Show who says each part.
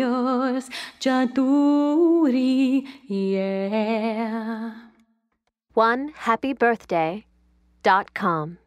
Speaker 1: yours, Jaduri, yeah.
Speaker 2: One happy birthday dot com.